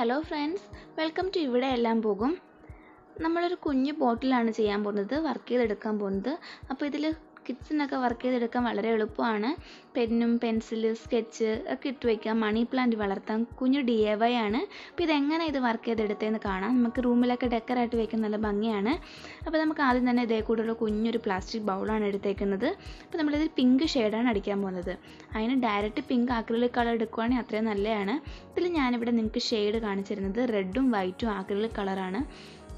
Hello friends welcome to ഇവിടെ എല്ലാം പോകും. നമ്മളൊരു കുഞ്ഞു ബോട്ടിലാണ് ചെയ്യാൻ പോകുന്നത് വർക്ക് ചെയ്തെടുക്കാൻ പോകുന്നത്. അപ്പോൾ ഇതിൽ കിഡ്സിനൊക്കെ വർക്ക് ചെയ്തെടുക്കാൻ വളരെ എളുപ്പമാണ്. പെന്നും പെൻസിൽ സ്കെച്ച് ഒക്കെ ഇട്ട് വയ്ക്കാം മണി പ്ലാന്റ് വളർത്താം കുഞ്ഞു ഡി എ വൈ ആണ്. അപ്പോൾ ഇതെങ്ങനെ ഇത് വർക്ക് ചെയ്തെടുത്തതെന്ന് കാണാം. നമുക്ക് റൂമിലൊക്കെ ഡെക്കറായിട്ട് വയ്ക്കാൻ നല്ല ഭംഗിയാണ്. അപ്പോൾ നമുക്ക് ആദ്യം തന്നെ ഇതേ കൂടെയുള്ള കുഞ്ഞൊരു പ്ലാസ്റ്റിക് ബൗളാണ് എടുത്തേക്കുന്നത്. അപ്പോൾ നമ്മളിതിൽ പിങ്ക് ഷെയ്ഡാണ് അടിക്കാൻ പോകുന്നത്. അതിന് ഡയറക്റ്റ് പിങ്ക് ആക്രിലിക് കളർ എടുക്കുവാണെങ്കിൽ അത്രയും നല്ലതാണ്. ഇതിൽ ഞാനിവിടെ നിങ്ങൾക്ക് ഷെയ്ഡ് കാണിച്ചിരുന്നത് റെഡും വൈറ്റും ആക്രിലിക് കളറാണ്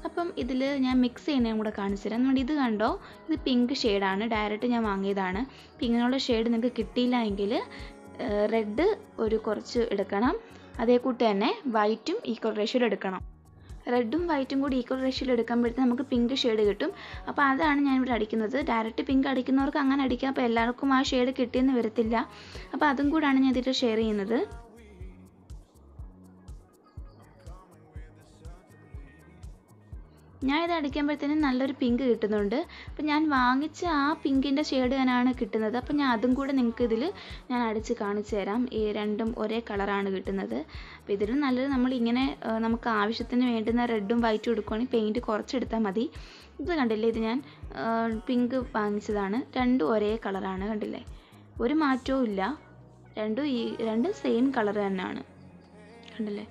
അപ്പം ഇതിൽ ഞാൻ മിക്സ് ചെയ്യുന്നതും കൂടെ കാണിച്ചു തരാം. നമ്മുടെ ഇത് കണ്ടോ? ഇത് പിങ്ക് ഷെയ്ഡാണ് ഡയറക്റ്റ് ഞാൻ വാങ്ങിയതാണ്. പിങ്ങിനുള്ള ഷെയ്ഡ് നിങ്ങൾക്ക് കിട്ടിയില്ല എങ്കിൽ റെഡ് ഒരു കുറച്ച് എടുക്കണം. അതേ കൂട്ട് തന്നെ വൈറ്റും ഈക്വൽ റേഷ്യോയിൽ എടുക്കണം. റെഡും വൈറ്റും കൂടി ഈക്വൽ റേഷ്യോയിൽ എടുക്കുമ്പോഴത്തേക്ക് നമുക്ക് പിങ്ക് ഷെയ്ഡ് കിട്ടും. അപ്പോൾ അതാണ് ഞാൻ ഇവിടെ അടിക്കുന്നത്. ഡയറക്റ്റ് പിങ്ക് അടിക്കുന്നവർക്ക് അങ്ങനെ അടിക്കാം. അപ്പോൾ എല്ലാവർക്കും ആ ഷെയ്ഡ് കിട്ടിയെന്ന് വരത്തില്ല. അപ്പോൾ അതും കൂടാണ് ഞാൻ ഇതിൽ ഷെയർ ചെയ്യുന്നത്. ഞാൻ ഇത് അടിക്കുമ്പോഴത്തേനും നല്ലൊരു പിങ്ക് കിട്ടുന്നുണ്ട്. അപ്പം ഞാൻ വാങ്ങിച്ച ആ പിങ്കിന്റെ ഷെയ്ഡ് തന്നെയാണ് കിട്ടുന്നത്. അപ്പം ഞാൻ അതും കൂടെ നിങ്ങൾക്ക് ഇതിൽ ഞാൻ അടിച്ച് കാണിച്ചു തരാം. ഈ രണ്ടും ഒരേ കളറാണ് കിട്ടുന്നത്. അപ്പോൾ ഇതിലും നല്ലത് നമ്മൾ ഇങ്ങനെ നമുക്ക് ആവശ്യത്തിന് വേണ്ടുന്ന റെഡും വൈറ്റും എടുക്കുകയാണെങ്കിൽ പെയിന്റ് കുറച്ചെടുത്താൽ മതി. ഇത് കണ്ടില്ലേ? ഇത് ഞാൻ പിങ്ക് വാങ്ങിച്ചതാണ്. രണ്ടും ഒരേ കളറാണ് കണ്ടില്ലേ? ഒരു മാറ്റവും ഇല്ല. രണ്ടും ഈ രണ്ടും സെയിം കളർ തന്നെയാണ്. കണ്ടില്ലേ?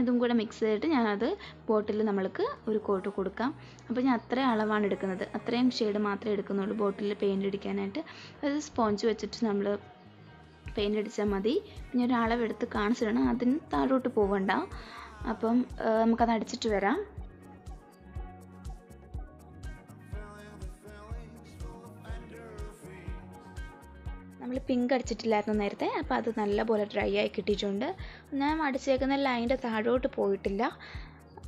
ഇതും കൂടെ മിക്സ് ചെയ്തിട്ട് ഞാനത് ബോട്ടിൽ നമ്മൾക്ക് ഒരു കോട്ട് കൊടുക്കാം. അപ്പോൾ ഞാൻ അത്രയും അളവാണ് എടുക്കുന്നത്. അത്രയും ഷെയ്ഡ് മാത്രമേ എടുക്കുന്നുള്ളൂ ബോട്ടിൽ പെയിന്റ് അടിക്കാനായിട്ട്. അത് സ്പോഞ്ച് വെച്ചിട്ട് നമ്മൾ പെയിന്റ് അടിച്ചാൽ മതി. ഞാൻ ഒരു അളവെടുത്ത് കാണിച്ചിടണം. അതിന് താഴോട്ട് പോകണ്ട അപ്പം നമുക്കത് അടിച്ചിട്ട് വരാം. നമ്മൾ പിങ്ക് അടിച്ചിട്ടില്ലായിരുന്നു നേരത്തെ അപ്പോൾ അത് നല്ലപോലെ ഡ്രൈ ആയി കിട്ടിയിട്ടുണ്ട്. ഞാൻ അടിച്ചേക്കുന്ന ലൈന്റെ താഴോട്ട് പോയിട്ടില്ല.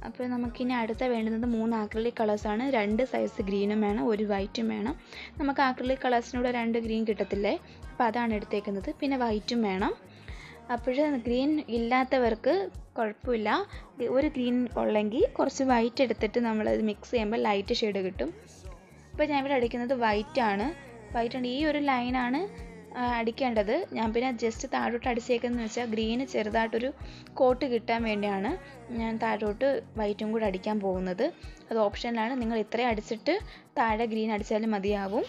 അപ്പോൾ നമുക്കിനി അടുത്ത വേണ്ടുന്നത് മൂന്ന് ആക്രിലിക് കളേഴ്സാണ് രണ്ട് സൈസ് ഗ്രീനും വേണം ഒരു വൈറ്റും വേണം. നമുക്ക് ആക്രിലിക് കളേഴ്സിനൂടെ രണ്ട് ഗ്രീൻ കിട്ടത്തില്ലേ? അപ്പോൾ അതാണ് എടുത്തേക്കുന്നത്. പിന്നെ വൈറ്റും വേണം. അപ്പോൾ ഗ്രീൻ ഇല്ലാത്തവർക്ക് കുഴപ്പമില്ല. ഒരു ഗ്രീൻ ഉള്ളെങ്കിൽ കുറച്ച് വൈറ്റ് എടുത്തിട്ട് നമ്മളത് മിക്സ് ചെയ്യുമ്പോൾ ലൈറ്റ് ഷെയ്ഡ് കിട്ടും. അപ്പോൾ ഞാൻ ഇവിടെ അടിക്കുന്നത് വൈറ്റാണ് വൈറ്റ് ആണ്. ഈ ഒരു ലൈനാണ് അടിക്കേണ്ടത്. ഞാൻ പിന്നെ ജസ്റ്റ് താഴോട്ട് അടിച്ചേക്കുന്നതെന്ന് വെച്ചാൽ ഗ്രീന് ചെറുതായിട്ടൊരു കോട്ട് കിട്ടാൻ വേണ്ടിയാണ് ഞാൻ താഴോട്ട് വൈറ്റും കൂടെ അടിക്കാൻ പോകുന്നത്. അത് ഓപ്ഷനിലാണ് നിങ്ങൾ ഇത്രയും അടിച്ചിട്ട് താഴെ ഗ്രീൻ അടിച്ചാലും മതിയാവും.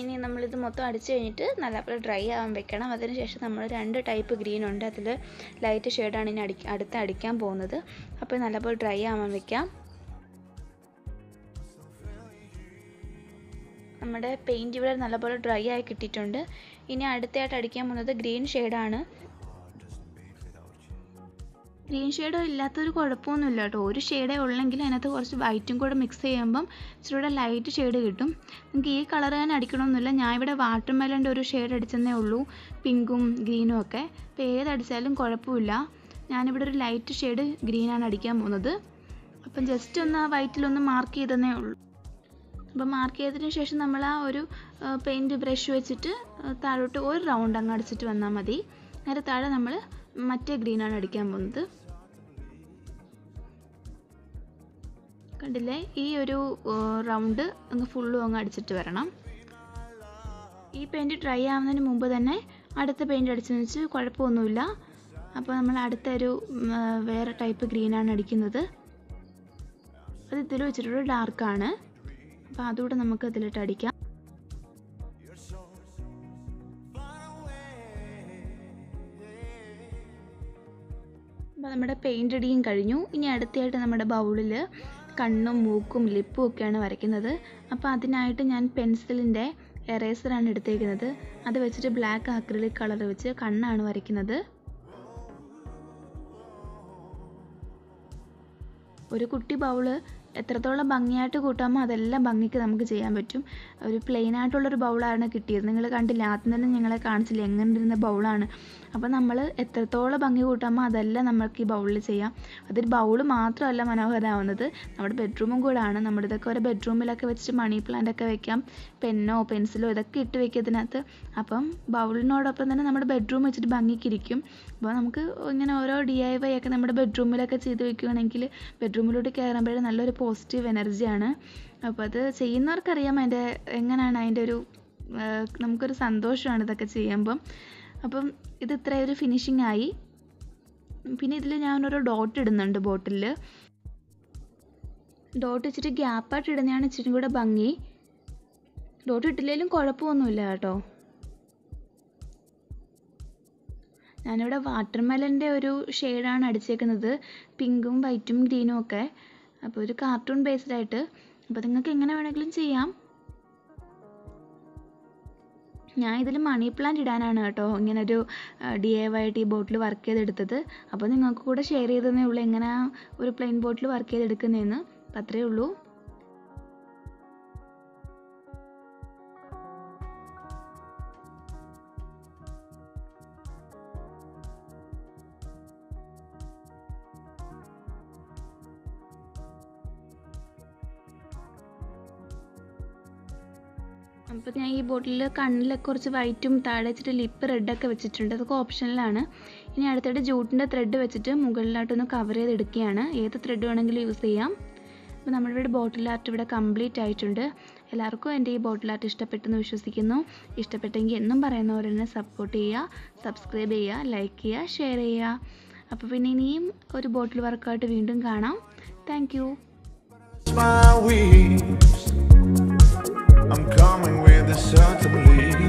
ഇനി നമ്മളിത് മൊത്തം അടിച്ചു കഴിഞ്ഞിട്ട് നല്ലപോലെ ഡ്രൈ ആവാൻ വെക്കണം. അതിനുശേഷം നമ്മൾ രണ്ട് ടൈപ്പ് ഗ്രീൻ ഉണ്ട്. അതിൽ ലൈറ്റ് ഷെയ്ഡാണ് ഇനി അടി അടുത്ത് അടിക്കാൻ പോകുന്നത്. അപ്പോൾ നല്ലപോലെ ഡ്രൈ ആവാൻ വെക്കാം. നമ്മുടെ പെയിന്റ് ഇവിടെ നല്ലപോലെ ഡ്രൈ ആയി കിട്ടിയിട്ടുണ്ട്. ഇനി അടുത്തായിട്ട് അടിക്കാൻ പോകുന്നത് ഗ്രീൻ ഷെയ്ഡാണ് ഗ്രീൻ ഷെയ്ഡോ ഇല്ലാത്തൊരു കുഴപ്പമൊന്നുമില്ല കേട്ടോ. ഒരു ഷെയ്ഡേ ഉള്ളെങ്കിൽ അതിനകത്ത് കുറച്ച് വൈറ്റും കൂടെ മിക്സ് ചെയ്യുമ്പം ഇച്ചിരൂടെ ലൈറ്റ് ഷെയ്ഡ് കിട്ടും. നിങ്ങൾക്ക് ഈ കളർ തന്നെ അടിക്കണമെന്നില്ല ഞാൻ ഇവിടെ വാട്ടർ മെലന്റെ ഒരു ഷെയ്ഡ് അടിച്ചെന്നേ ഉള്ളൂ. പിങ്കും ഗ്രീനും ഒക്കെ. അപ്പോൾ ഏതടിച്ചാലും കുഴപ്പമില്ല. ഞാനിവിടെ ഒരു ലൈറ്റ് ഷെയ്ഡ് ഗ്രീനാണ് അടിക്കാൻ പോകുന്നത്. അപ്പം ജസ്റ്റ് ഒന്ന് ആ വൈറ്റിലൊന്ന് മാർക്ക് ചെയ്തെന്നേ ഉള്ളൂ. അപ്പോൾ മാർക്ക് ചെയ്തതിന് ശേഷം നമ്മൾ ആ ഒരു പെയിന്റ് ബ്രഷ് വെച്ചിട്ട് താഴോട്ട് ഒരു റൗണ്ട് അങ്ങ് അടിച്ചിട്ട് വന്നാൽ മതി. നേരെ താഴെ നമ്മൾ മറ്റേ ഗ്രീനാണ് അടിക്കാൻ പോകുന്നത്. കണ്ടില്ലേ? ഈ ഒരു റൗണ്ട് അങ്ങ് ഫുള്ളും അങ്ങ് അടിച്ചിട്ട് വരണം. ഈ പെയിന്റ് ഡ്രൈ ആവുന്നതിന് മുമ്പ് തന്നെ അടുത്ത പെയിന്റ് അടിച്ചെന്ന് വെച്ച് കുഴപ്പമൊന്നുമില്ല. അപ്പോൾ നമ്മൾ അടുത്ത ഒരു വേറെ ടൈപ്പ് ഗ്രീനാണ് അടിക്കുന്നത്. അത് ഇതിൽ വെച്ചിട്ടൊരു ഡാർക്കാണ് അപ്പോൾ അതുകൂടെ നമുക്ക് അതിലിട്ട് അടിക്കാം. അപ്പോൾ നമ്മുടെ പെയിന്റ് അടിയും കഴിഞ്ഞു. ഇനി അടുത്തായിട്ട് നമ്മുടെ ബൗളിൽ കണ്ണും മൂക്കും ലിപ്പും ഒക്കെയാണ് വരയ്ക്കുന്നത്. അപ്പോൾ അതിനായിട്ട് ഞാൻ പെൻസിലിന്റെ എറേസറാണ് എടുത്തേക്കുന്നത്. അത് വെച്ചിട്ട് ബ്ലാക്ക് അക്രിലിക് കളർ വെച്ച് കണ്ണാണ് വരയ്ക്കുന്നത്. ഒരു കുട്ടി ബൗൾ എത്രത്തോളം ഭംഗിയായിട്ട് കൂട്ടാമോ അതെല്ലാം ഭംഗിക്ക് നമുക്ക് ചെയ്യാൻ പറ്റും. ഒരു പ്ലെയിൻ ആയിട്ടുള്ളൊരു ബൗളാണ് കിട്ടിയത്. നിങ്ങൾ കണ്ടില്ല ആദ്യം തന്നെ ഞങ്ങളെ കാണിച്ചില്ല എങ്ങനെ ഇരുന്ന ബൗളാണ് അപ്പോൾ നമ്മൾ എത്രത്തോളം ഭംഗി കൂട്ടാമോ അതെല്ലാം നമുക്ക് ഈ ബൗളിൽ ചെയ്യാം. അതൊരു ബൗൾ മാത്രമല്ല മനോഹരമാവുന്നത്. നമ്മുടെ ബെഡ്റൂമും കൂടാണ് നമ്മുടെ ഇതൊക്കെ ഒരു ബെഡ്റൂമിലൊക്കെ വെച്ചിട്ട് മണി പ്ലാന്റ് ഒക്കെ വെക്കാം. പെന്നോ പെൻസിലോ ഇതൊക്കെ ഇട്ട് വെക്കുക ഇതിനകത്ത് അപ്പം ബൗളിനോടൊപ്പം തന്നെ നമ്മുടെ ബെഡ്റൂം വെച്ചിട്ട് ഭംഗിക്കിരിക്കും അപ്പോൾ നമുക്ക് ഇങ്ങനെ ഓരോ ഡി ഐ വൈ ഒക്കെ നമ്മുടെ ബെഡ്റൂമിലൊക്കെ ചെയ്ത് വെക്കുകയാണെങ്കിൽ ബെഡ്റൂമിലോട്ട് കയറുമ്പോഴേ നല്ലൊരു പോസിറ്റീവ് എനർജിയാണ് അപ്പോൾ അത് ചെയ്യുന്നവർക്കറിയാം അതിന്റെ എങ്ങനെയാണ് അതിന്റെ ഒരു നമുക്കൊരു സന്തോഷമാണ് ഇതൊക്കെ ചെയ്യുമ്പം. അപ്പം ഇത് ഇത്രയും ഒരു ഫിനിഷിംഗ് ആയി. പിന്നെ ഇതിൽ ഞാനൊരു ഡോട്ട് ഇടുന്നുണ്ട് ബോട്ടിലിൽ ഡോട്ട് ഇച്ചിരി ഗ്യാപ്പായിട്ട് ഇടുന്നതാണ് ഇച്ചിരി കൂടെ ഭംഗി. ഡോട്ട് ഇട്ടില്ലെങ്കിലും കുഴപ്പമൊന്നുമില്ല കേട്ടോ. ഞാനിവിടെ വാട്ടർമെലന്റെ ഒരു ഷെയ്ഡാണ് അടിച്ചേക്കുന്നത്. പിങ്കും വൈറ്റും ഗ്രീനും ഒക്കെ. അപ്പോൾ ഒരു കാർട്ടൂൺ ബേസ്ഡ് ആയിട്ട്. അപ്പോൾ നിങ്ങൾക്ക് എങ്ങനെ വേണമെങ്കിലും ചെയ്യാം. ഞാൻ ഇതിൽ മണി പ്ലാന്റ് ഇടാനാണ് കേട്ടോ. ഇങ്ങനൊരു D A Y T bottle work ചെയ്തെടുത്തത്. അപ്പോൾ നിങ്ങൾക്ക് കൂടെ ഷെയർ ചെയ്തതേ ഉള്ളൂ എങ്ങനെ ഒരു പ്ലെയിൻ ബോട്ടിൽ വർക്ക് ചെയ്തെടുക്കുന്നതെന്ന് അപ്പം അത്രയേ ഉള്ളൂ. അപ്പോൾ ഞാൻ ഈ ബോട്ടിൽ കണ്ണിലൊക്കെ കുറച്ച് വൈറ്റും താഴെ വെച്ചിട്ട് ലിപ്പ് റെഡൊക്കെ വെച്ചിട്ടുണ്ട്. അതൊക്കെ ഓപ്ഷനിലാണ് ഇനി അടുത്തിടെ ജൂട്ടിന്റെ ത്രെഡ് വെച്ചിട്ട് മുകളിലോട്ടൊന്ന് കവർ ചെയ്തെടുക്കുകയാണ്. ഏത് ത്രെഡ് വേണമെങ്കിലും യൂസ് ചെയ്യാം. അപ്പോൾ നമ്മുടെ ഇവിടെ ബോട്ടിൽ ആർട്ട് ഇവിടെ കംപ്ലീറ്റ് ആയിട്ടുണ്ട്. എല്ലാവർക്കും എന്റെ ഈ ബോട്ടിൽ ആർട്ട് ഇഷ്ടപ്പെട്ടെന്ന് വിശ്വസിക്കുന്നു. ഇഷ്ടപ്പെട്ടെങ്കിൽ എന്നും പറയുന്ന പോലെ തന്നെ സപ്പോർട്ട് ചെയ്യുക സബ്സ്ക്രൈബ് ചെയ്യുക ലൈക്ക് ചെയ്യുക ഷെയർ ചെയ്യുക. അപ്പോൾ പിന്നെ ഇനിയും ഒരു ബോട്ടിൽ വർക്കായിട്ട് വീണ്ടും കാണാം. Thank wings. I'm coming with the certainty.